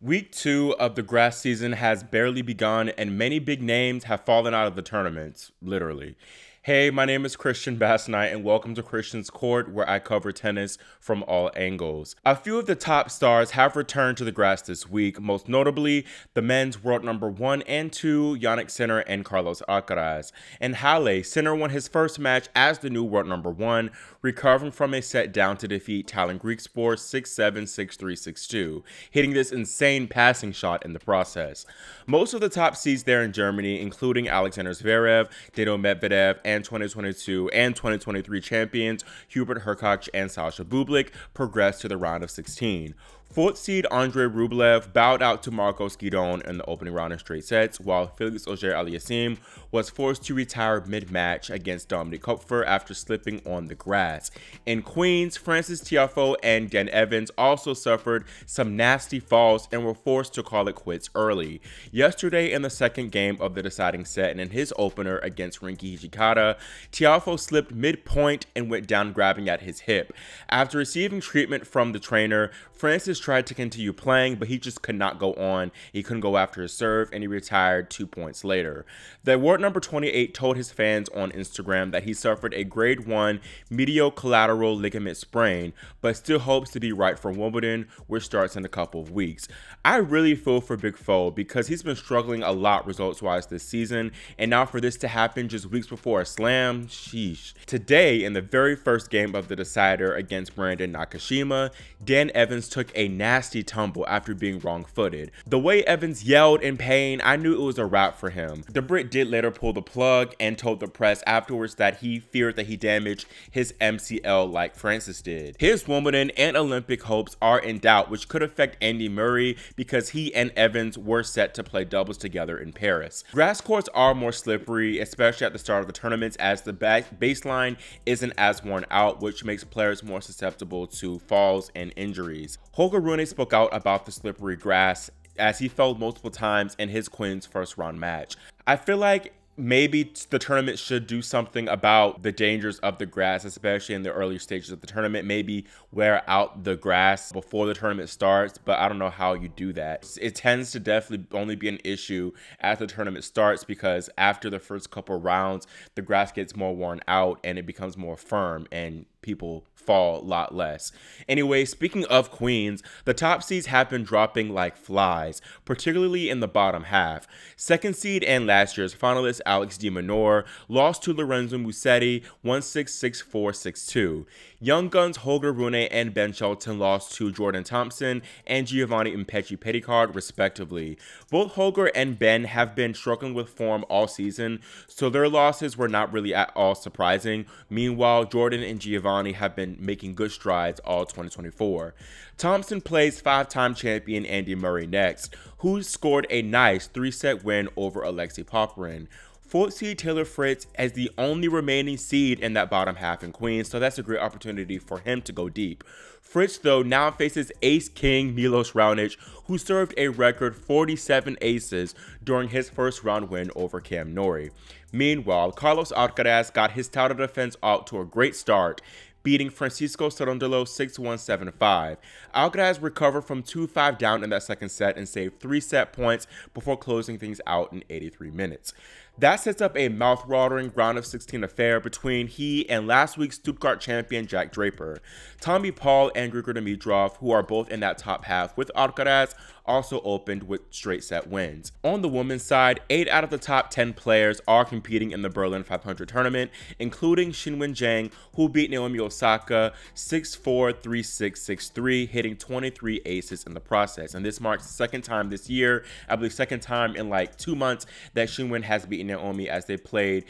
Week two of the grass season has barely begun, and many big names have fallen out of the tournaments, literally. Hey, my name is Christian Bassnight, and welcome to Christian's Court, where I cover tennis from all angles. A few of the top stars have returned to the grass this week, most notably the men's world number one and two, Jannik Sinner and Carlos Alcaraz. In Halle, Sinner won his first match as the new world number one, recovering from a set down to defeat Tallon Griekspoor 6-7, 6-3, 6-2, hitting this insane passing shot in the process. Most of the top seeds there in Germany, including Alexander Zverev, Dino Medvedev, and and 2022 and 2023 champions Hubert Hurkacz and Sasha Bublik progressed to the round of 16. Fourth seed Andre Rublev bowed out to Marcos Giron in the opening round in straight sets, while Felix Auger-Aliassime was forced to retire mid-match against Dominik Koepfer after slipping on the grass. In Queens, Frances Tiafoe and Dan Evans also suffered some nasty falls and were forced to call it quits early. Yesterday in the second game of the deciding set and in his opener against Rinky Hijikata, Tiafoe slipped mid-point and went down grabbing at his hip. After receiving treatment from the trainer, Tried to continue playing, but he just could not go on. He couldn't go after his serve, and he retired two points later. The award number 28 told his fans on Instagram that he suffered a grade 1 medial collateral ligament sprain, but still hopes to be right for Wimbledon, which starts in a couple of weeks. I really feel for Big Foe because he's been struggling a lot results wise this season, and now for this to happen just weeks before a slam, sheesh. Today, in the very first game of the decider against Brandon Nakashima, Dan Evans took a nasty tumble after being wrong-footed. The way Evans yelled in pain, I knew it was a wrap for him. The Brit did later pull the plug and told the press afterwards that he feared that he damaged his MCL like Frances did. His Wimbledon and Olympic hopes are in doubt, which could affect Andy Murray because he and Evans were set to play doubles together in Paris. Grass courts are more slippery, especially at the start of the tournaments as the back baseline isn't as worn out, which makes players more susceptible to falls and injuries. Holger Rune spoke out about the slippery grass as he fell multiple times in his Queen's first round match. I feel like maybe the tournament should do something about the dangers of the grass, especially in the early stages of the tournament. Maybe wear out the grass before the tournament starts, but I don't know how you do that. It tends to definitely only be an issue as the tournament starts because after the first couple rounds, the grass gets more worn out and it becomes more firm and people fall a lot less. Anyway, speaking of queens, the top seeds have been dropping like flies, particularly in the bottom half. Second seed and last year's finalist Alex de Minaur lost to Lorenzo Musetti 1-6-6-4-6-2. Young Guns Holger Rune and Ben Shelton lost to Jordan Thompson and Giovanni Mpetshi Perricard respectively. Both Holger and Ben have been struggling with form all season, so their losses were not really at all surprising. Meanwhile, Jordan and Giovanni have been making good strides all 2024. Thompson plays five-time champion Andy Murray next, who scored a nice three-set win over Alexei Popyrin. Fourth seed Taylor Fritz as the only remaining seed in that bottom half in Queens, so that's a great opportunity for him to go deep. Fritz, though, now faces ace king Milos Raonic, who served a record 47 aces during his first round win over Cam Norrie. Meanwhile, Carlos Alcaraz got his title defense out to a great start, beating Francisco Cerundolo 6-1-7-5. Alcaraz recovered from 2-5 down in that second set and saved three set points before closing things out in 83 minutes. That sets up a mouth-watering round of 16 affair between he and last week's Stuttgart champion Jack Draper. Tommy Paul and Grigor Dimitrov, who are both in that top half with Alcaraz, also opened with straight set wins. On the women's side, 8 out of the top 10 players are competing in the Berlin 500 tournament, including Qinwen Zheng, who beat Naomi Osaka 6-4, 3-6, 6-3, hitting 23 aces in the process. And this marks the second time this year, I believe second time in like two months, that Qinwen has beaten Naomi as they played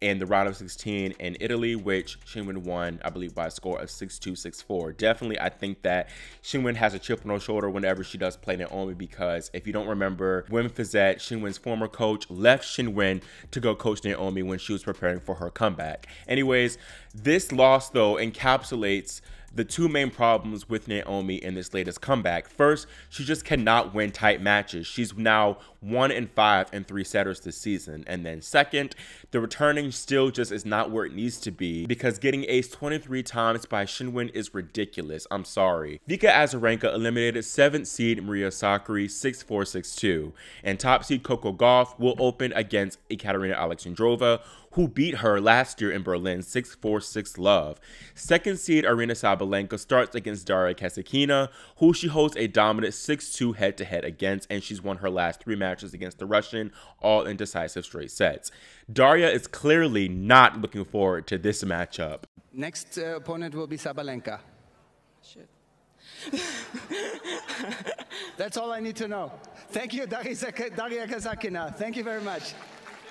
in the round of 16 in Italy, which Qinwen won, I believe, by a score of 6-2, 6-4. Definitely, I think that Qinwen has a chip on her shoulder whenever she does play Naomi because if you don't remember, Wim Fissette, Qinwen's former coach, left Qinwen to go coach Naomi when she was preparing for her comeback. Anyways, this loss, though, encapsulates the two main problems with Naomi in this latest comeback. First, she just cannot win tight matches. She's now 1 in 5 and 3 setters this season. And then second, the returning still just is not where it needs to be because getting ace 23 times by Qinwen is ridiculous. I'm sorry. Vika Azarenka eliminated 7th seed Maria Sakkari 6-4-6-2 and top seed Coco Gauff will open against Ekaterina Alexandrova who beat her last year in Berlin 6-4-6 love. Second seed Aryna Sabalenka starts against Daria Kasatkina, who she holds a dominant 6-2 head-to-head against, and she's won her last three matches against the Russian, all in decisive straight sets. Daria is clearly not looking forward to this matchup. Next uh, opponent will be Sabalenka. Shit. That's all I need to know. Thank you, Daria Kasatkina. Thank you very much.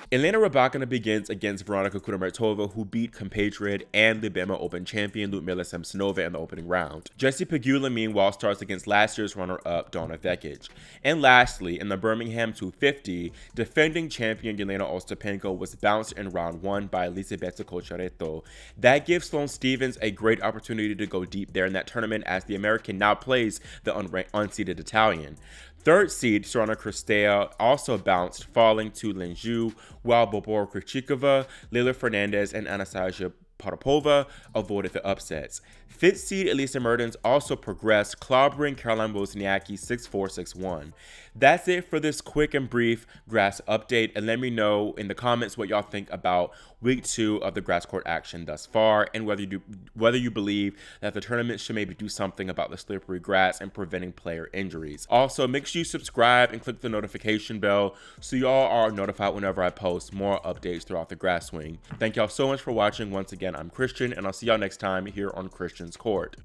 Elena Rybakina begins against Veronika Kudermetova, who beat compatriot and Libema Open champion Ludmila Samsonova in the opening round. Jessie Pegula, meanwhile, starts against last year's runner-up Donna Vekic. And lastly, in the Birmingham 250, defending champion Jelena Ostapenko was bounced in round one by Elisabetta Cocciaretto. That gives Sloane Stevens a great opportunity to go deep there in that tournament as the American now plays the unseeded Italian. Third seed Sorana Cirstea also bounced, falling to Lin Zhu, while Barbora Krejcikova, Leylah Fernandez, and Anastasia Potapova avoided the upsets. Fifth seed Elise Mertens also progressed, clobbering Caroline Wozniacki 6-4-6-1. That's it for this quick and brief grass update, and let me know in the comments what y'all think about week two of the grass court action thus far, and whether you do, whether you believe that the tournament should maybe do something about the slippery grass and preventing player injuries. Also, make sure you subscribe and click the notification bell so y'all are notified whenever I post more updates throughout the grass swing. Thank y'all so much for watching once again again, I'm Christian, and I'll see y'all next time here on Christian's Court.